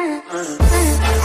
uh, uh, uh.